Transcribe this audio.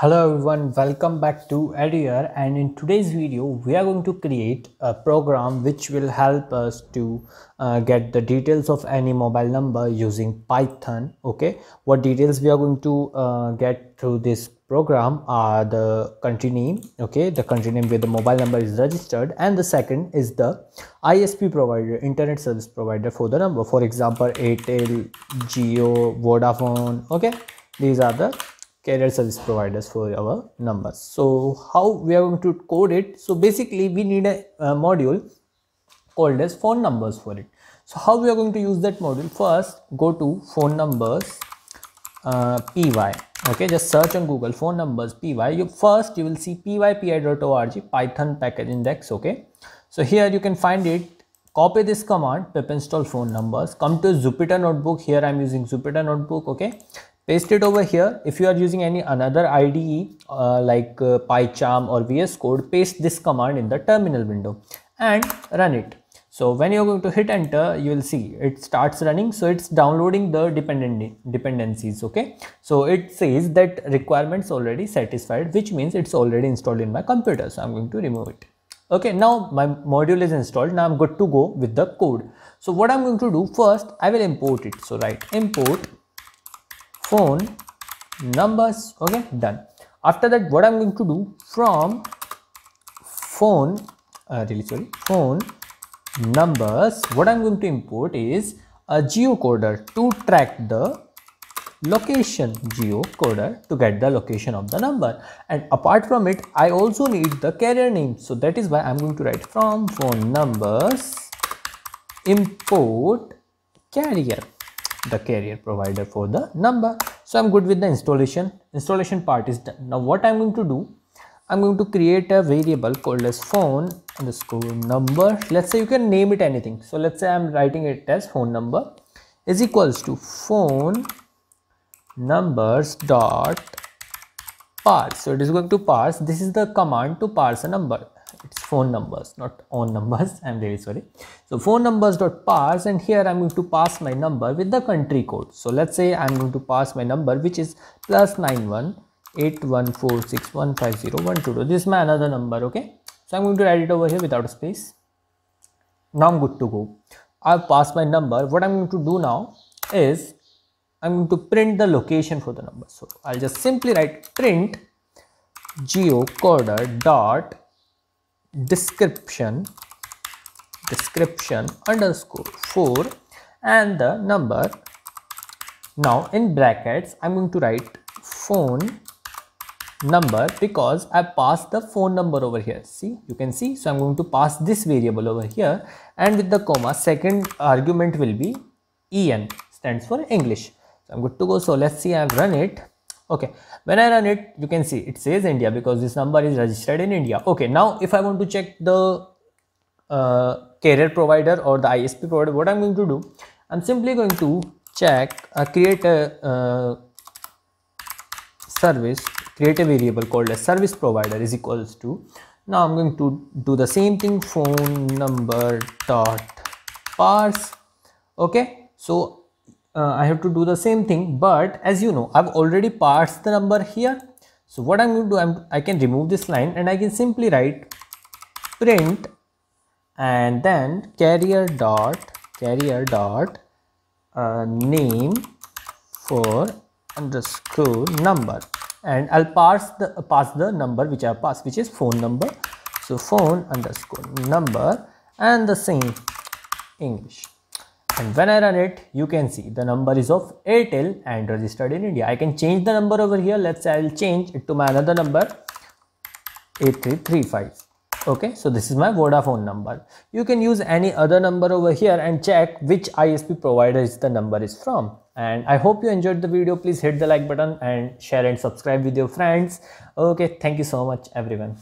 Hello everyone, welcome back to Eduyear and in today's video we are going to create a program which will help us to uh, get the details of any mobile number using Python. Okay, what details we are going to uh, get through this program are the country name, okay, the country name where the mobile number is registered and the second is the ISP provider, internet service provider for the number. For example, Airtel, Jio, Vodafone, okay, these are the carrier service providers for our numbers. So how we are going to code it? So basically we need a, a, module called as phone numbers for it. So how we are going to use that module? First go to phone numbers uh, py. Okay just search on google phone numbers py. You first you will see pypi.org python package index. Okay? So here you can find it. Copy this command pip install phone numbers. Come to jupyter notebook. Here i'm using jupyter notebook. Okay paste it over here. If you are using any another IDE uh, like uh, PyCharm or VS Code paste this command in the terminal window and run it. So when you're going to hit enter you will see it starts running. So it's downloading the dependent dependencies okay? So it says that requirements already satisfied which means it's already installed in my computer. So i'm going to remove it. Okay now my module is installed. Now i'm good to go with the code. So what i'm going to do first i will import it. So write import phone numbers okay done. After that what i'm going to do from phone uh, really sorry phone numbers what i'm going to import is a geocoder to track the location geocoder to get the location of the number. And apart from it i also need the carrier name. So that is why i'm going to write from phone numbers import carrier the carrier provider for the number. So i'm good with the installation. Installation part is done. Now what i'm going to do i'm going to create a variable called as phone underscore number. Let's say you can name it anything. So let's say i'm writing it as phone number is equals to phone numbers dot parse. So it is going to parse. This is the command to parse a number it's phone numbers not own numbers. I'm really sorry. So phone numbers dot parse and here i'm going to pass my number with the country code. So let's say i'm going to pass my number which is plus 91 8146150122 this is my another number okay? So i'm going to write it over here without a space. Now i'm good to go. I've passed my number. What i'm going to do now is i'm going to print the location for the number. So i'll just simply write print geocoder dot description description underscore 4 and the number now in brackets i'm going to write phone number because i passed the phone number over here. See you can see so i'm going to pass this variable over here and with the comma second argument will be en stands for english. So i'm good to go. So let's see i've run it okay. When i run it you can see it says india because this number is registered in india. Okay. Now if i want to check the uh, carrier provider or the isp provider what i'm going to do i'm simply going to check uh, create a uh, service create a variable called a service provider is equals to now i'm going to do the same thing phone number dot parse. Okay. So uh, I have to do the same thing but as you know I've already parsed the number here. So what I'm going to do I'm, I can remove this line and I can simply write print and then carrier dot carrier dot uh, name for underscore number. And I'll parse the uh, pass the number which I passed which is phone number. So phone underscore number and the same English and when I run it you can see the number is of Airtel and registered in India. I can change the number over here let's say I will change it to my another number 8335 okay so this is my Vodafone number. You can use any other number over here and check which ISP provider is the number is from and I hope you enjoyed the video please hit the like button and share and subscribe with your friends okay thank you so much everyone.